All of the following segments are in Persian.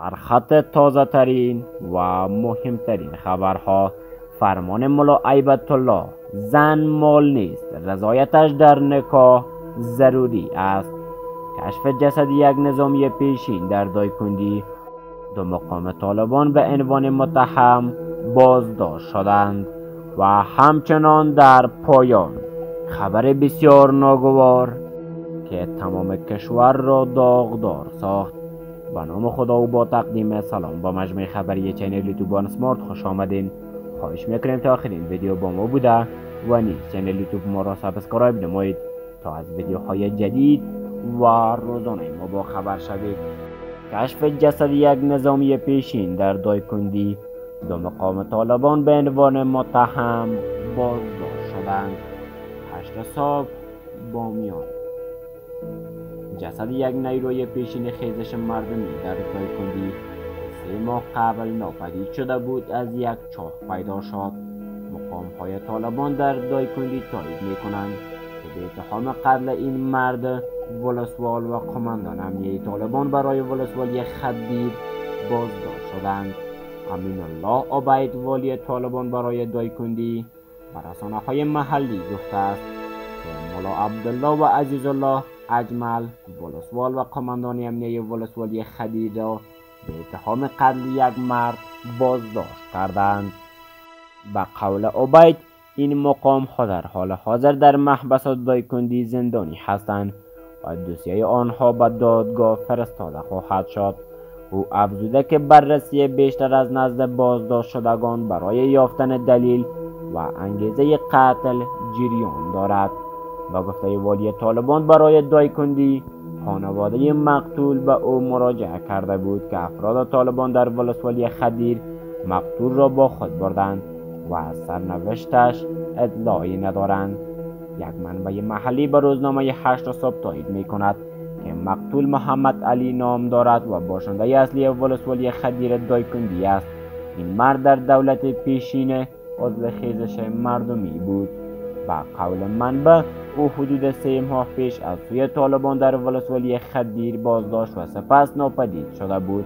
سرخط تازه ترین و مهمترین خبرها فرمان ملا عیبت الله زن مال نیست رضایتش در نکاح ضروری است. کشف جسد یک نظامی پیشین در دایکندی دو مقام طالبان به عنوان متهم بازداشت شدند و همچنان در پایان خبر بسیار ناگوار که تمام کشور را داغدار ساخت. به نام خدا و با تقدیم سلام. با مجموعه خبری channel یوتیوب Smart خوش آمدین. خواهش می‌کنیم تا آخرین ویدیو با ما بوده و نیز channel یوتیوب ما را subscribe نمایید تا از ویدیوهای جدید و روزانه ما با خبر شوید. کشف جسد یک نظامی پیشین در دایکندی دو مقام طالبان به عنوان متهم بازداشت شدند. هشت صبح بامیان جسد یک نیروی پیشین خیزش مردمی در دایکندی سه ماه قبل ناپدید شده بود از یک چاه پیدا شد. مقام های طالبان در دایکندی تایید می کنند که به اتهام قتل این مرد ولسوال و قماندان امنیه طالبان برای ولسوالی خدیر بازداشت شدند. امین الله عبید والی طالبان برای دایکندی و رسانه های محلی گفته است که ملا عبدالله و عزیز الله اجمل ولسوال و قماندان امنیه ولسوالی خدیر به اتهام قتل یک مرد بازداشت کردند. به قول عبید این مقام ها در حال حاضر در محبسات دایکندی زندانی هستند و دوسیه آنها به دادگاه فرستاده خواهد شد. او افزوده که بررسی بیشتر از نزد بازداشت شدگان برای یافتن دلیل و انگیزه قتل جریان دارد. با گفته والی طالبان برای دایکندی خانواده مقتول به او مراجعه کرده بود که افراد طالبان در ولسوالی خدیر مقتول را با خود بردند و از سرنوشتش اطلاعی ندارند. یک منبع محلی به روزنامه هشت صبح تایید می کند که مقتول محمد علی نام دارد و باشنده اصلی ولسوالی خدیر دایکندی است. این مرد در دولت پیشین عضو خیزش مردمی بود. با قول منبع او حدود سه ماه پیش از سوی طالبان در ولسوالی خدیر بازداشت و سپس ناپدید شده بود.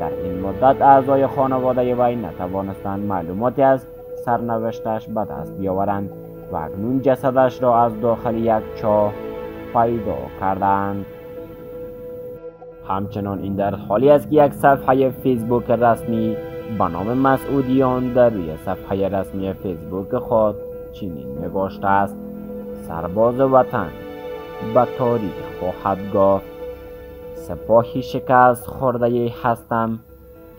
در این مدت اعضای خانواده وی نتوانستند معلوماتی از سرنوشتش به دست بیاورند و اکنون جسدش را از داخل یک چاه پیدا کردند. همچنان این در حالی است که یک صفحه فیسبوک رسمی به نام مسعودیان در روی صفحه رسمی فیسبوک خود چنین نگاشته است. سرباز وطن به تاریخ خواهد گفت سپاهی شکست خورده هستم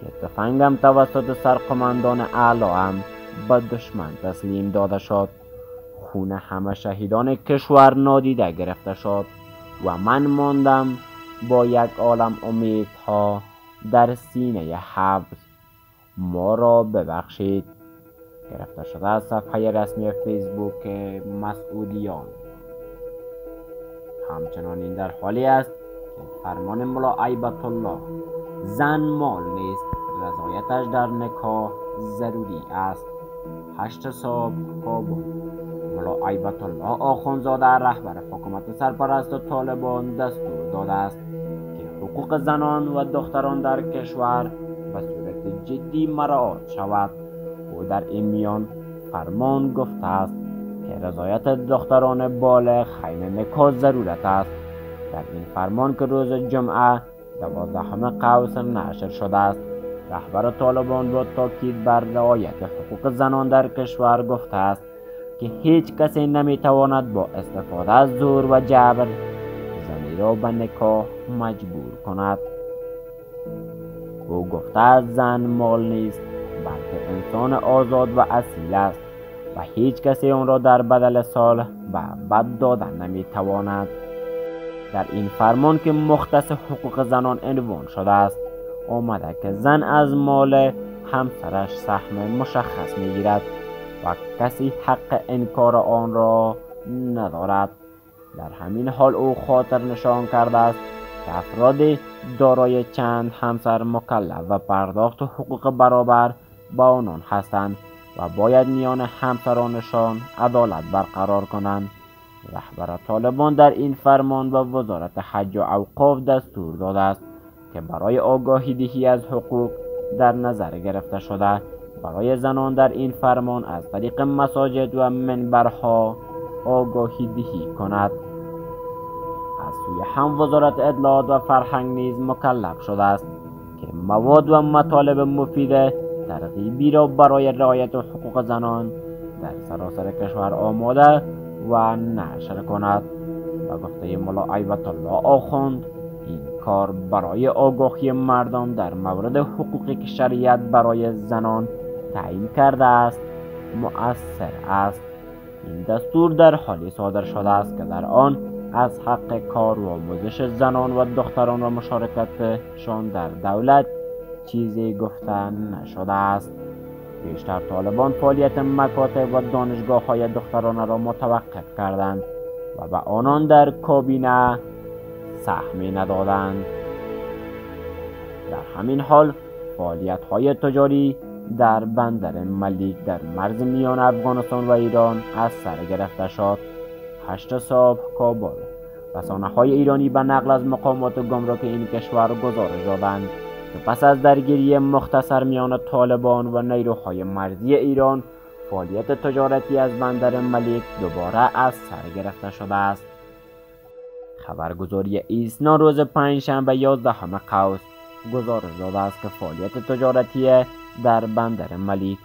که تفنگم توسط سرقماندان اعلاام به دشمن تسلیم داده شد. خون همه شهیدان کشور نادیده گرفته شد و من ماندم با یک عالم امیدها در سینه حبس. ما را ببخشید. گرفته شده از صفحه رسمی فیسبوک مسعودیان. همچنان این در حالی است که فرمان ملا عیبت الله زن مال نیست رضایتش در نکاح ضروری است. هشت صبح کابل ملا عیبت الله آخونزاده رهبر حکومت سرپرست طالبان دستور داده است که حقوق زنان و دختران در کشور به صورت جدی مراعات شود. او در این میان فرمان گفته است که رضایت دختران بالغ حین نکاح ضرورت است. در این فرمان که روز جمعه دوازدهم قوس نشر شده است رهبر طالبان با تاکید بر رعایت حقوق زنان در کشور گفته است که هیچ کسی نمی‌تواند با استفاده از زور و جبر زنی را به نکاح مجبور کند. او گفته است زن مال نیست. بلکه انسان آزاد و اصیل است و هیچ کسی آن را در بدل سال و بد دادن نمی‌تواند. در این فرمان که مختص حقوق زنان عنوان شده است آمده که زن از مال همسرش سهم مشخص می‌گیرد و کسی حق انکار آن را ندارد. در همین حال او خاطر نشان کرده است که افراد دارای چند همسر مکلف و پرداخت حقوق برابر با آنان هستند و باید میان همسرانشان عدالت برقرار کنند. رهبر طالبان در این فرمان و وزارت حج و اوقاف دستور داده است که برای آگاهی دهی از حقوق در نظر گرفته شده. برای زنان در این فرمان از طریق مساجد و منبرها آگاهی دهی کند. از سوی هم وزارت اطلاعات و فرهنگ نیز مکلف شده است که مواد و مطالب مفید ترغیبی را برای رعایت حقوق زنان در سراسر کشور آماده و نشر کند. و گفته ملا عیبت الله آخوند این کار برای آگاهی مردم در مورد حقوقی که شریعت برای زنان تعیین کرده است مؤثر است. این دستور در حالی صادر شده است که در آن از حق کار و آموزش زنان و دختران و مشارکتشان در دولت چیزی گفته نشده است. بیشتر طالبان فعالیت مکاتب و دانشگاه های دختران را متوقف کردند و به آنان در کابینه سهمی ندادند. در همین حال فعالیت های تجاری در بندر ملیک در مرز میان افغانستان و ایران از سر گرفته شد. هشت صبح کابل. رسانه های ایرانی به نقل از مقامات گمرک این کشور گزارش دادند. که پس از درگیری مختصر میان طالبان و نیروهای مرزی ایران فعالیت تجارتی از بندر ملیک دوباره از سر گرفته شده است. خبرگزاری ایسنا روز پنجشنبه یازدهم قوس گزارش داده است که فعالیت تجارتی در بندر ملیک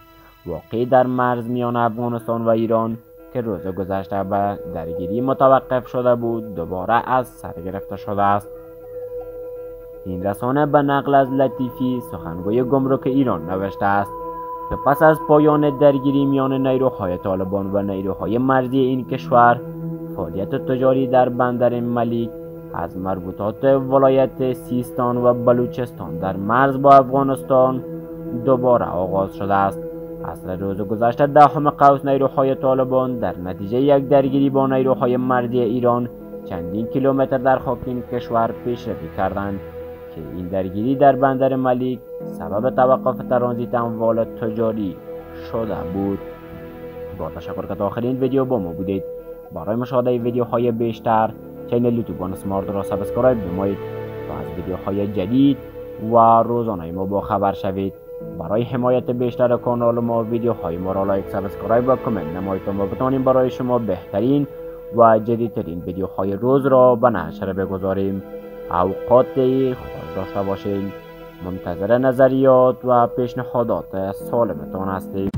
واقع در مرز میان افغانستان و ایران که روز گذشته به درگیری متوقف شده بود دوباره از سر گرفته شده است. این رسانه به نقل از لطیفی سخنگوی گمرک ایران نوشته است. که پس از پایان درگیری میان نیروهای طالبان و نیروهای مرزی این کشور فعالیت تجاری در بندر ملیک از مربوطات ولایت سیستان و بلوچستان در مرز با افغانستان دوباره آغاز شده است. اصل روز گذشته دهم قوس نیروهای طالبان در نتیجه یک درگیری با نیروهای مرزی ایران چندین کیلومتر در خاک این کشور پیشروی کردند. که این درگیری در بندر میلک سبب توقف ترانزیت اموال تجاری شده بود. با تشکر که تا آخرین ویدیو با ما بودید. برای مشاهده ویدیوهای بیشتر channel یوتیوب Smart را subscribe نمایید و از ویدیوهای جدید و روزانه ما با خبر شوید. برای حمایت بیشتر کانال ما ویدیوهای ما را like subscribe و کامنت نمایید تا ما بتانیم برای شما بهترین و جدیدترین ویدیوهای روز را به نشر بگذاریم. اوقات خوش داشته باشید منتظر نظریات و پیشنهادات سالمتان هستیم.